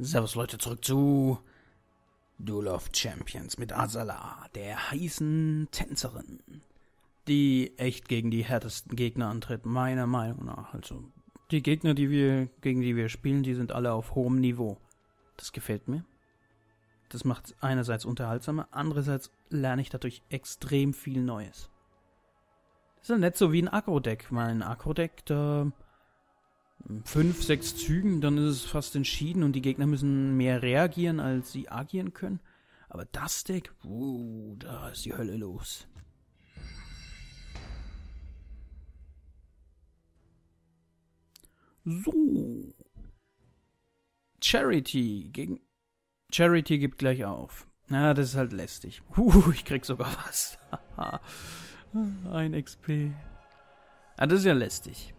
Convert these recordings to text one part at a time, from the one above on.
Servus Leute, zurück zu Duel of Champions mit Azala, der heißen Tänzerin, die echt gegen die härtesten Gegner antritt, meiner Meinung nach. Also die Gegner, die wir gegen die wir spielen, die sind alle auf hohem Niveau. Das gefällt mir. Das macht einerseits unterhaltsamer, andererseits lerne ich dadurch extrem viel Neues. Das ist ja nicht so wie ein Agro-Deck. Mal ein Agro-Deck, da fünf, sechs Zügen, dann ist es fast entschieden und die Gegner müssen mehr reagieren, als sie agieren können. Aber das Deck, uh, da ist die Hölle los. So. Charity gegen. Charity gibt gleich auf. Na, das ist halt lästig. Uh, ich krieg sogar was. Ein XP. Ah, das ist ja lästig.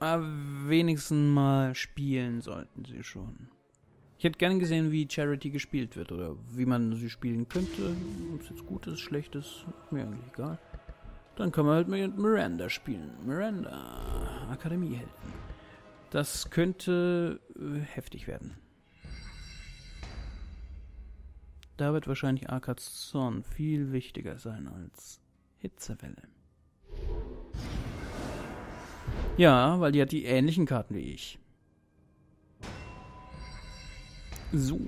Aber wenigstens mal spielen sollten sie schon. Ich hätte gern gesehen, wie Charity gespielt wird oder wie man sie spielen könnte. Ob es jetzt gut ist, schlecht ist, mir eigentlich egal. Dann kann man halt mit Miranda spielen. Miranda, Akademiehelden. Das könnte äh, heftig werden. Da wird wahrscheinlich Arkats Zorn viel wichtiger sein als Hitzewelle. Ja, weil die hat die ähnlichen Karten wie ich. So.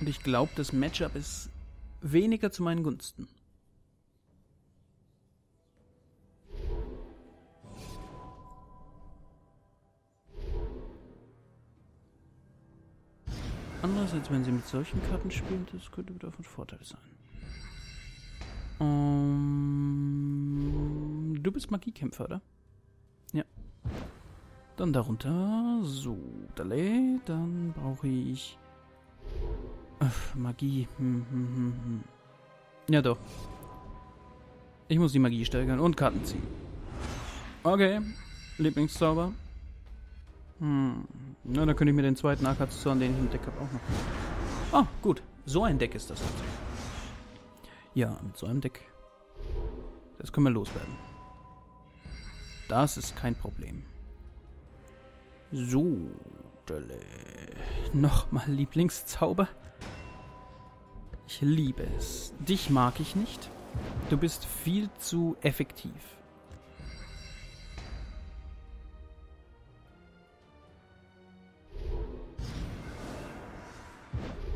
Und ich glaube, das Matchup ist weniger zu meinen Gunsten. Andererseits, wenn sie mit solchen Karten spielen, das könnte wieder von Vorteil sein. Ähm, du bist Magiekämpfer, oder? Ja. Dann darunter. So, Dale. Dann brauche ich. Ach, Magie. Hm, hm, hm, hm. Ja, doch. Ich muss die Magie steigern und Karten ziehen. Okay. Lieblingszauber. Hm. Na, dann könnte ich mir den zweiten Akazuzorn, den ich im Deck habe, auch noch. Ah, gut. So ein Deck ist das. Ja, mit so einem Deck. Das können wir loswerden. Das ist kein Problem. So. Nochmal Lieblingszauber. Ich liebe es. Dich mag ich nicht. Du bist viel zu effektiv.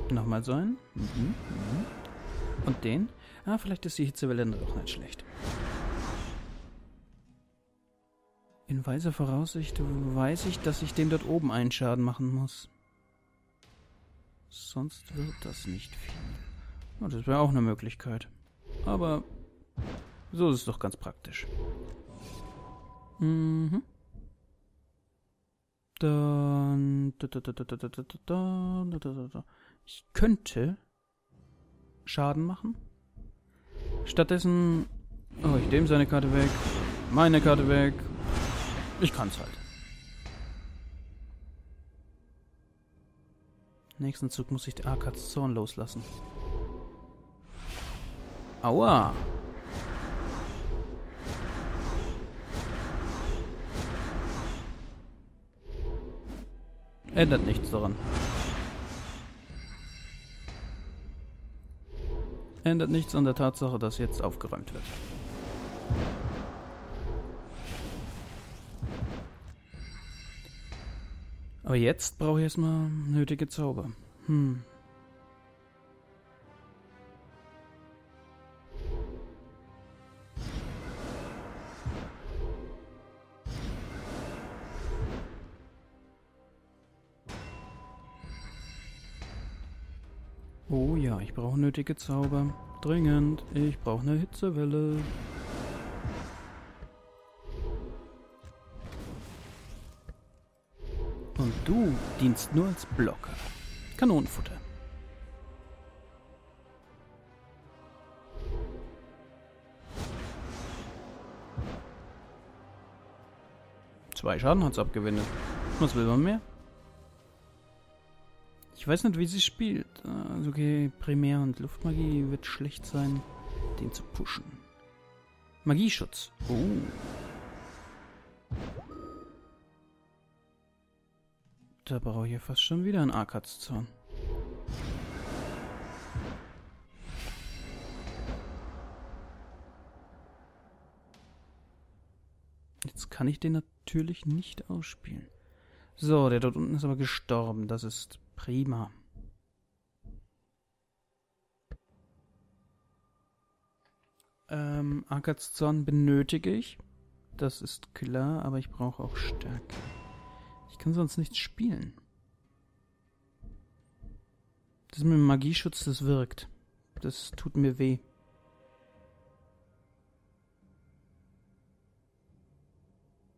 Nochmal so einen. Mhm, mhm. Und den? Ah, vielleicht ist die Hitzewelle doch nicht schlecht. In weiser Voraussicht weiß ich, dass ich dem dort oben einen Schaden machen muss. Sonst wird das nicht viel. Oh, das wäre auch eine Möglichkeit. Aber so ist es doch ganz praktisch. Mhm. Dann. Ich könnte Schaden machen. Stattdessen. Oh, ich nehme seine Karte weg. Meine Karte weg. Ich kann's halt. Nächsten Zug muss ich den Arkats Zorn loslassen. Aua! Ändert nichts daran. ändert nichts an der Tatsache, dass jetzt aufgeräumt wird. Aber jetzt brauche ich erstmal nötige Zauber. Hm. Oh ja, ich brauche nötige Zauber. Dringend. Ich brauche eine Hitzewelle. Du dienst nur als Blocker. Kanonenfutter. Zwei Schaden hat's abgewendet. Was will man mehr? Ich weiß nicht, wie sie spielt. Also okay, Primär- und Luftmagie wird schlecht sein, den zu pushen. Magieschutz. Oh. Da brauche ich ja fast schon wieder einen Arkatszorn. Jetzt kann ich den natürlich nicht ausspielen. So, der dort unten ist aber gestorben. Das ist prima. Ähm, Akazorn benötige ich. Das ist klar, aber ich brauche auch Stärke. Ich kann sonst nichts spielen. Das mit dem Magieschutz, das wirkt. Das tut mir weh.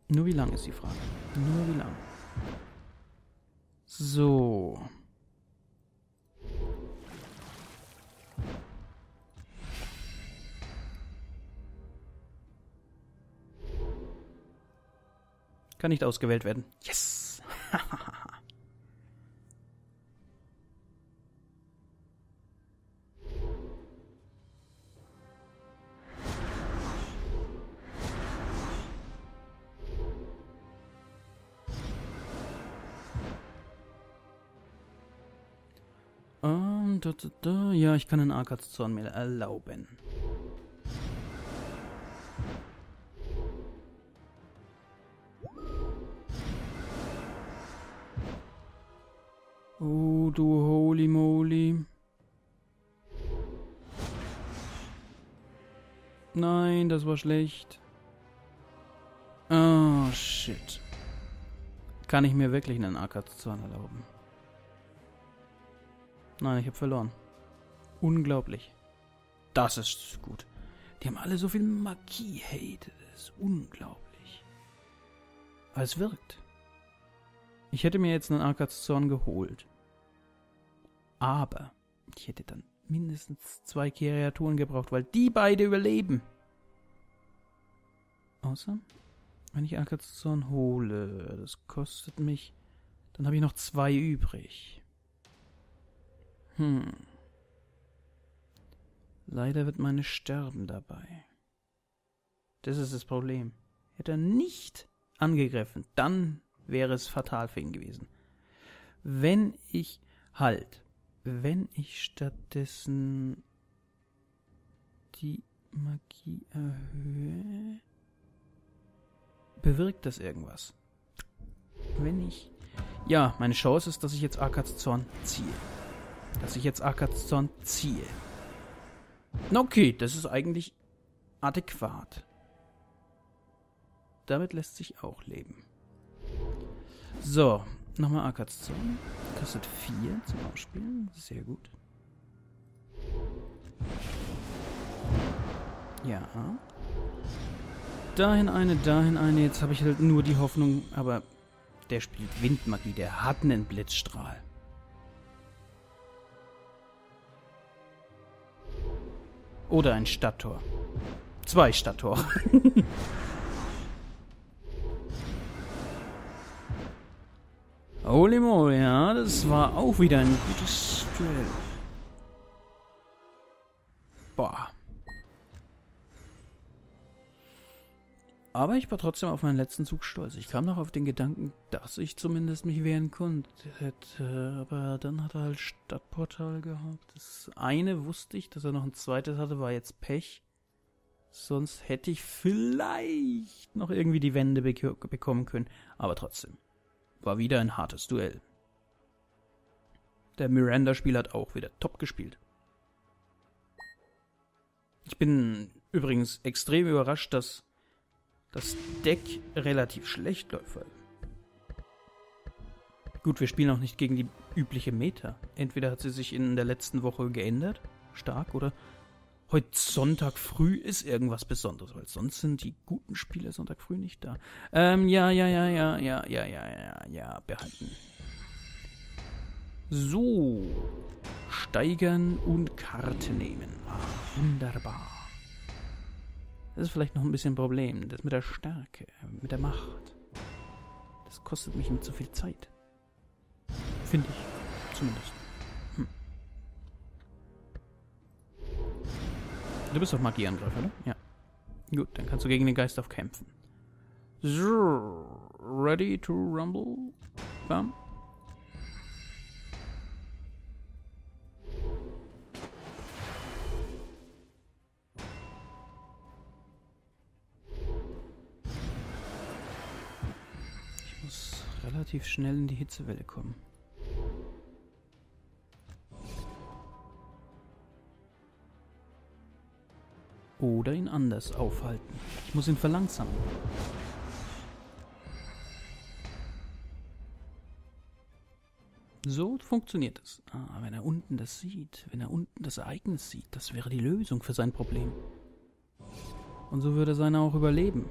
Nur wie lang ist die Frage. Nur wie lang. So. Kann nicht ausgewählt werden. Yes! Um, da, da. Ja, ich kann einen Arkazorn mir erlauben. Nein, das war schlecht. Oh, shit. Kann ich mir wirklich einen AK-Zorn erlauben? Nein, ich habe verloren. Unglaublich. Das ist gut. Die haben alle so viel Magie-Hate. Das ist unglaublich. Aber es wirkt. Ich hätte mir jetzt einen Arkazorn geholt. Aber ich hätte dann mindestens zwei Kreaturen gebraucht, weil die beide überleben. Außer, wenn ich Arkazorn hole, das kostet mich, dann habe ich noch zwei übrig. Hm. Leider wird meine sterben dabei. Das ist das Problem. Hätte er nicht angegriffen, dann wäre es fatal für ihn gewesen. Wenn ich halt, wenn ich stattdessen die Magie erhöhe, bewirkt das irgendwas. Wenn ich. Ja, meine Chance ist, dass ich jetzt Arkats Zorn ziehe. Dass ich jetzt Arkats Zorn ziehe. Okay, das ist eigentlich adäquat. Damit lässt sich auch leben. So, nochmal Akazon. Kostet 4 zum Ausspielen. Sehr gut. Ja. Dahin eine, dahin eine. Jetzt habe ich halt nur die Hoffnung, aber der spielt Windmagie, der hat einen Blitzstrahl. Oder ein Stadttor. Zwei Stadttore. Holy moly, ja, das war auch wieder ein gutes Duell. Aber ich war trotzdem auf meinen letzten Zug stolz. Ich kam noch auf den Gedanken, dass ich zumindest mich wehren konnte. Aber dann hat er halt Stadtportal gehabt. Das eine wusste ich, dass er noch ein zweites hatte, war jetzt Pech. Sonst hätte ich vielleicht noch irgendwie die Wände bekommen können. Aber trotzdem. War wieder ein hartes Duell. Der Miranda-Spiel hat auch wieder top gespielt. Ich bin übrigens extrem überrascht, dass das Deck relativ schlecht läuft. Gut, wir spielen auch nicht gegen die übliche Meta. Entweder hat sie sich in der letzten Woche geändert, stark, oder heute Sonntag früh ist irgendwas Besonderes, weil sonst sind die guten Spiele Sonntag früh nicht da. Ähm, ja, ja, ja, ja, ja, ja, ja, ja, ja, behalten. So. Steigern und Karte nehmen. Ah, wunderbar. Das ist vielleicht noch ein bisschen ein Problem. Das mit der Stärke, mit der Macht. Das kostet mich mit zu viel Zeit. Finde ich. Zumindest. Du bist doch Magieangriff, oder? Ja. Gut, dann kannst du gegen den Geist auf kämpfen. So, ready to rumble? Bam. Relativ schnell in die Hitzewelle kommen. Oder ihn anders aufhalten. Ich muss ihn verlangsamen. So funktioniert es. Ah, wenn er unten das sieht, wenn er unten das Ereignis sieht, das wäre die Lösung für sein Problem. Und so würde seiner auch überleben.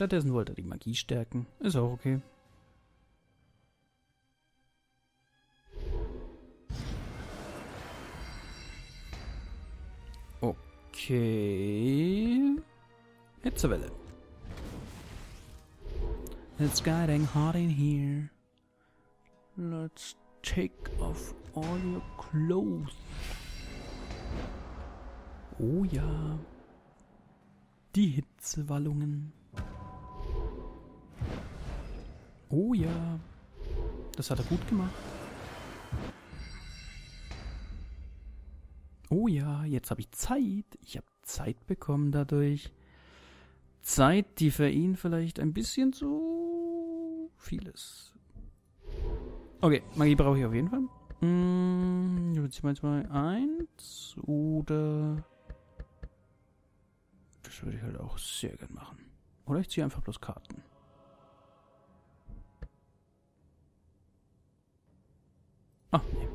Stattdessen wollte er die Magie stärken. Ist auch okay. Okay. Hitzewelle. It's getting hot in here. Let's take off all your clothes. Oh ja. Die Hitzewallungen. Oh ja. Das hat er gut gemacht. Oh ja, jetzt habe ich Zeit. Ich habe Zeit bekommen dadurch. Zeit, die für ihn vielleicht ein bisschen zu viel ist. Okay, Magie brauche ich auf jeden Fall. Hm, jetzt mal zwei, eins oder das würde ich halt auch sehr gern machen. Oder ich ziehe einfach bloß Karten. Ah, nee.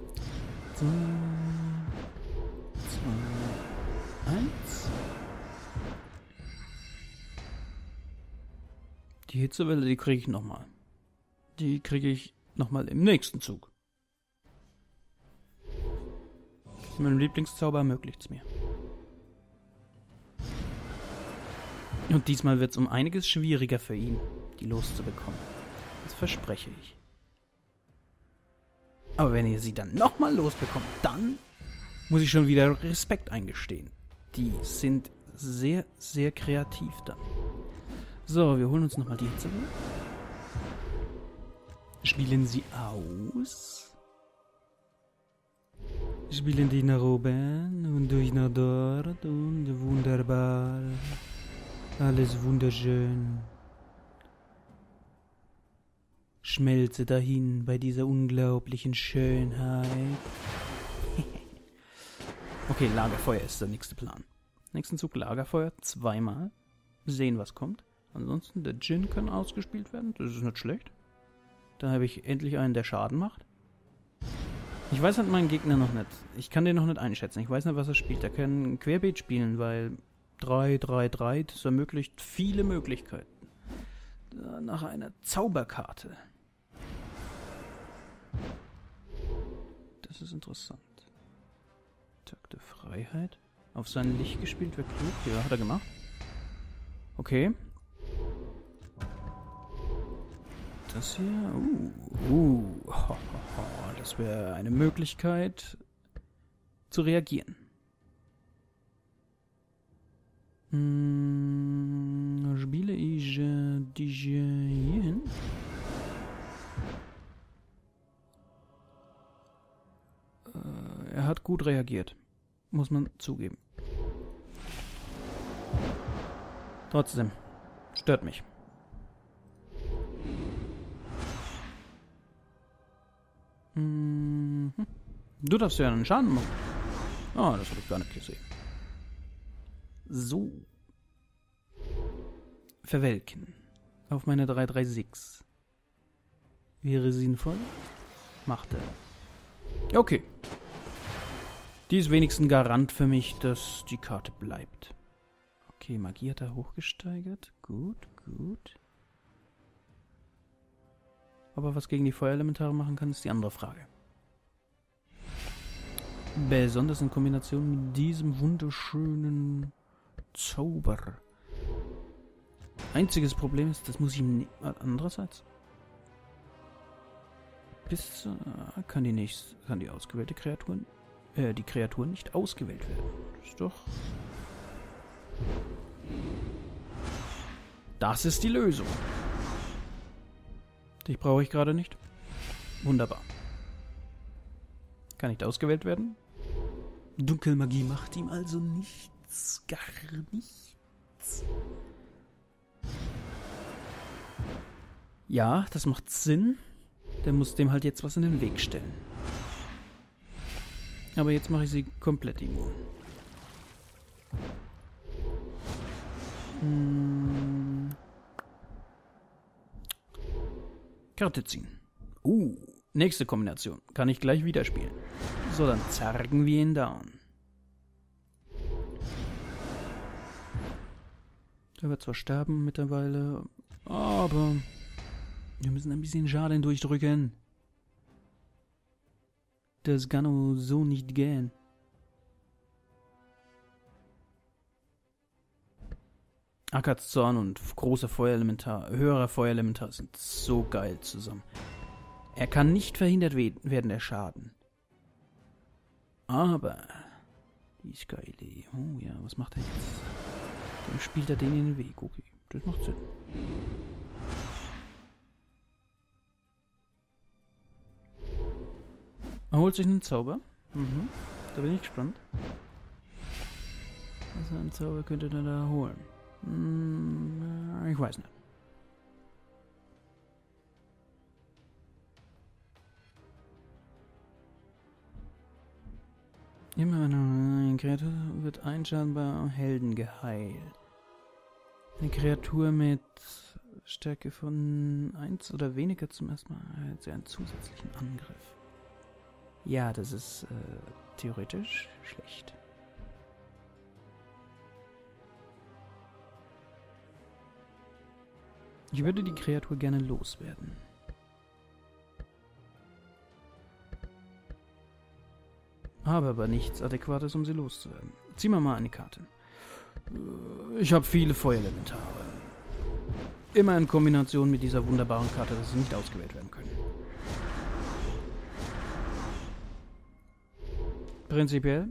So. Eins. Die Hitzewelle, die kriege ich nochmal. Die kriege ich nochmal im nächsten Zug. Mein Lieblingszauber ermöglicht es mir. Und diesmal wird es um einiges schwieriger für ihn, die loszubekommen. Das verspreche ich. Aber wenn ihr sie dann nochmal losbekommt, dann muss ich schon wieder Respekt eingestehen. Die sind sehr, sehr kreativ dann. So, wir holen uns nochmal die Hitze. Spielen sie aus. Spielen die nach oben und durch nach dort und wunderbar. Alles wunderschön. Schmelze dahin bei dieser unglaublichen Schönheit. Okay, Lagerfeuer ist der nächste Plan. Nächsten Zug Lagerfeuer zweimal. Sehen, was kommt. Ansonsten, der Djinn kann ausgespielt werden. Das ist nicht schlecht. Dann habe ich endlich einen, der Schaden macht. Ich weiß halt meinen Gegner noch nicht. Ich kann den noch nicht einschätzen. Ich weiß nicht, was er spielt. Er kann Querbeet spielen, weil 3, 3, 3, das ermöglicht viele Möglichkeiten. Nach einer Zauberkarte. Das ist interessant. Tag der Freiheit. Auf sein Licht gespielt, wäre klug. Ja, hat er gemacht. Okay. Das hier. Uh, uh. Ho, ho, ho. Das wäre eine Möglichkeit zu reagieren. Hm, spiele ich äh, die hier hin? Er hat gut reagiert. Muss man zugeben. Trotzdem, stört mich. Mhm. Du darfst ja einen Schaden machen. Ah, oh, das habe ich gar nicht gesehen. So. Verwelken. Auf meine 336. Wäre sinnvoll. Macht er. Okay. Die ist wenigstens Garant für mich, dass die Karte bleibt. Okay, Magie hat er hochgesteigert. Gut, gut. Ob er was gegen die Feuerelementare machen kann, ist die andere Frage. Besonders in Kombination mit diesem wunderschönen Zauber. Einziges Problem ist, das muss ich ihm andererseits. Bis äh, kann die nächste, kann die ausgewählte Kreaturen äh, die Kreaturen nicht ausgewählt werden. Das ist doch... Das ist die Lösung. Dich brauche ich gerade nicht. Wunderbar. Kann nicht ausgewählt werden. Dunkelmagie macht ihm also nichts. Gar nichts. Ja, das macht Sinn. Der muss dem halt jetzt was in den Weg stellen. Aber jetzt mache ich sie komplett immun. Hm. Karte ziehen. Uh, nächste Kombination. Kann ich gleich wieder spielen. So, dann zergen wir ihn down. Der wird zwar sterben mittlerweile, aber wir müssen ein bisschen Schaden durchdrücken. Das kann so nicht gehen. Ackerzorn und großer Feuerelementar, höherer Feuerelementar sind so geil zusammen. Er kann nicht verhindert werden, der Schaden. Aber die ist geil. Oh ja, was macht er jetzt? Dann spielt er den in den Weg. Okay, das macht Sinn. Er holt sich einen Zauber. Mhm. Da bin ich gespannt. Was für einen Zauber könnte er da holen? Hm, ich weiß nicht. Immer wenn eine Kreatur wird ein Schaden bei Helden geheilt. Eine Kreatur mit Stärke von 1 oder weniger zum ersten Mal hat sie einen zusätzlichen Angriff. Ja, das ist äh, theoretisch schlecht. Ich würde die Kreatur gerne loswerden. Habe aber nichts Adäquates, um sie loszuwerden. Zieh mal mal eine Karte. Äh, ich habe viele Feuerelementare. Immer in Kombination mit dieser wunderbaren Karte, dass sie nicht ausgewählt werden können. Prinzipiell,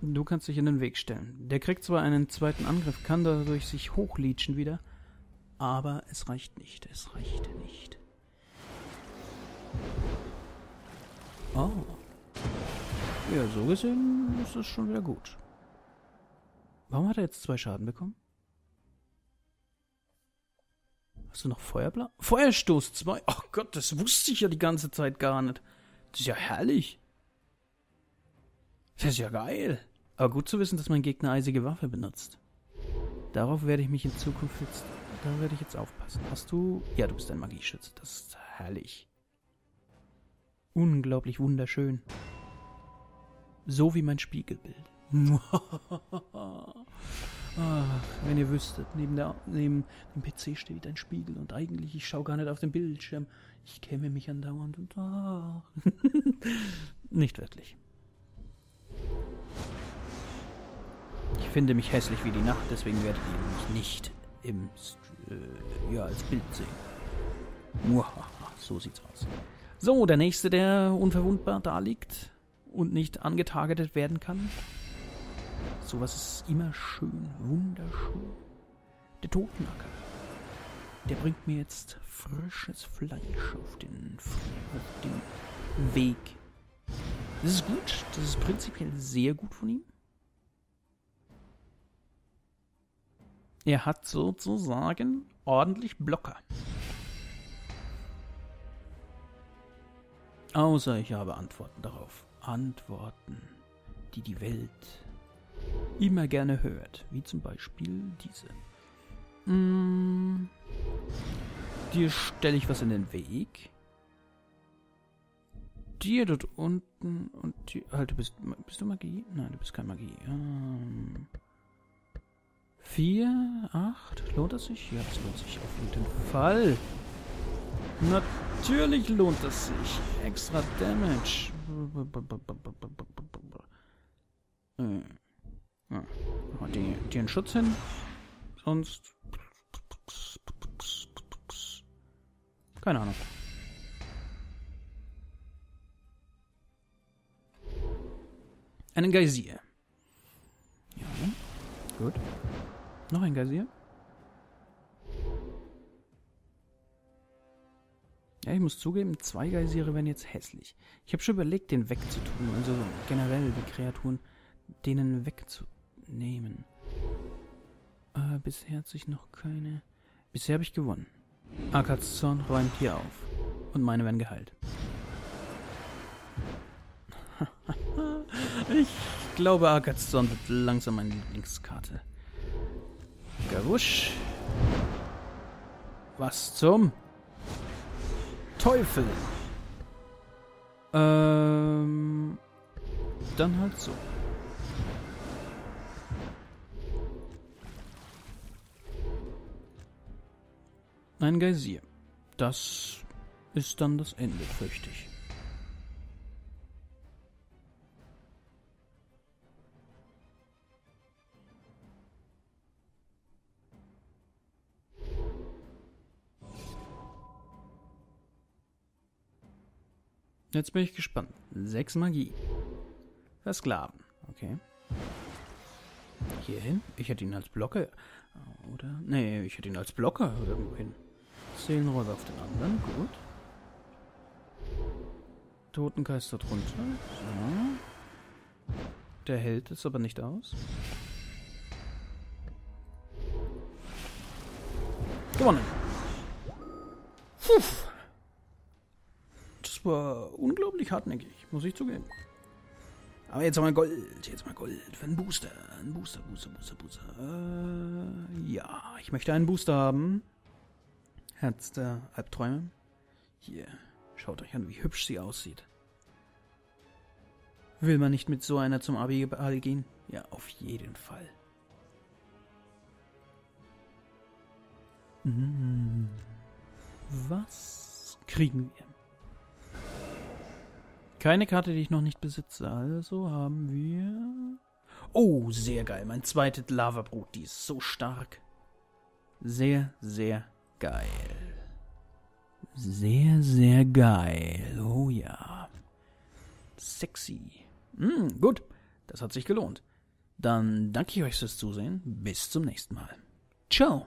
du kannst dich in den Weg stellen. Der kriegt zwar einen zweiten Angriff, kann dadurch sich hochleechen wieder, aber es reicht nicht, es reicht nicht. Oh. Ja, so gesehen ist es schon wieder gut. Warum hat er jetzt zwei Schaden bekommen? Hast du noch Feuerblau? Feuerstoß 2. Ach Gott, das wusste ich ja die ganze Zeit gar nicht. Das ist ja herrlich. Das ist ja geil. Aber gut zu wissen, dass mein Gegner eisige Waffe benutzt. Darauf werde ich mich in Zukunft jetzt. Da werde ich jetzt aufpassen. Hast du. Ja, du bist ein Magieschütze. Das ist herrlich. Unglaublich wunderschön. So wie mein Spiegelbild. Wenn ihr wüsstet, neben, der, neben dem PC steht ein Spiegel und eigentlich, ich schaue gar nicht auf den Bildschirm. Ich käme mich andauernd und ach. nicht wirklich. Finde mich hässlich wie die Nacht, deswegen werdet ihr mich nicht im, äh, ja, als Bild sehen. Muahaha, so sieht's aus. So, der nächste, der unverwundbar da liegt und nicht angetargetet werden kann. Sowas ist immer schön, wunderschön. Der Totenacker. Der bringt mir jetzt frisches Fleisch auf den, auf den Weg. Das ist gut. Das ist prinzipiell sehr gut von ihm. Er hat sozusagen ordentlich Blocker. Außer ich habe Antworten darauf. Antworten, die die Welt immer gerne hört. Wie zum Beispiel diese. Mm, dir stelle ich was in den Weg. Dir dort unten und die. Halt, du bist. Bist du Magie? Nein, du bist keine Magie. Ähm, vier, acht. Lohnt das sich? Ja, das lohnt sich auf jeden Fall. Natürlich lohnt es sich. Extra Damage. Hm. Ja. Den Schutz hin. Sonst. Keine Ahnung. Einen Geysir. Ja, gut. Noch ein Geysir. Ja, ich muss zugeben, zwei Geysire wären jetzt hässlich. Ich habe schon überlegt, den wegzutun. Also generell die Kreaturen, denen wegzunehmen. Aber bisher hat sich noch keine... Bisher habe ich gewonnen. Akazorn räumt hier auf. Und meine werden geheilt. ich glaube, Akazorn wird langsam meine Lieblingskarte. Garusch. Was zum Teufel? Ähm, dann halt so. Ein Geysir. Das ist dann das Ende, fürchte ich. Jetzt bin ich gespannt. Sechs Magie. Versklaven. Okay. Hierhin? Ich hätte ihn als Blocker. Oder? Nee, ich hätte ihn als Blocker irgendwo hin. Seelenräuber auf den anderen. Gut. Totenkeister drunter. So. Der hält es aber nicht aus. Gewonnen. Puh war unglaublich hartnäckig, muss ich zugeben. Aber jetzt mal Gold, jetzt mal Gold für einen Booster. Ein Booster, Booster, Booster, Booster. Äh, ja, ich möchte einen Booster haben. Herz der Albträume. Hier, schaut euch an, wie hübsch sie aussieht. Will man nicht mit so einer zum Abi gehen? Ja, auf jeden Fall. Hm, was kriegen wir? Keine Karte, die ich noch nicht besitze. Also haben wir. Oh, sehr geil. Mein zweites Lavabrot. Die ist so stark. Sehr, sehr geil. Sehr, sehr geil. Oh ja. Sexy. Mm, gut. Das hat sich gelohnt. Dann danke ich euch fürs Zusehen. Bis zum nächsten Mal. Ciao.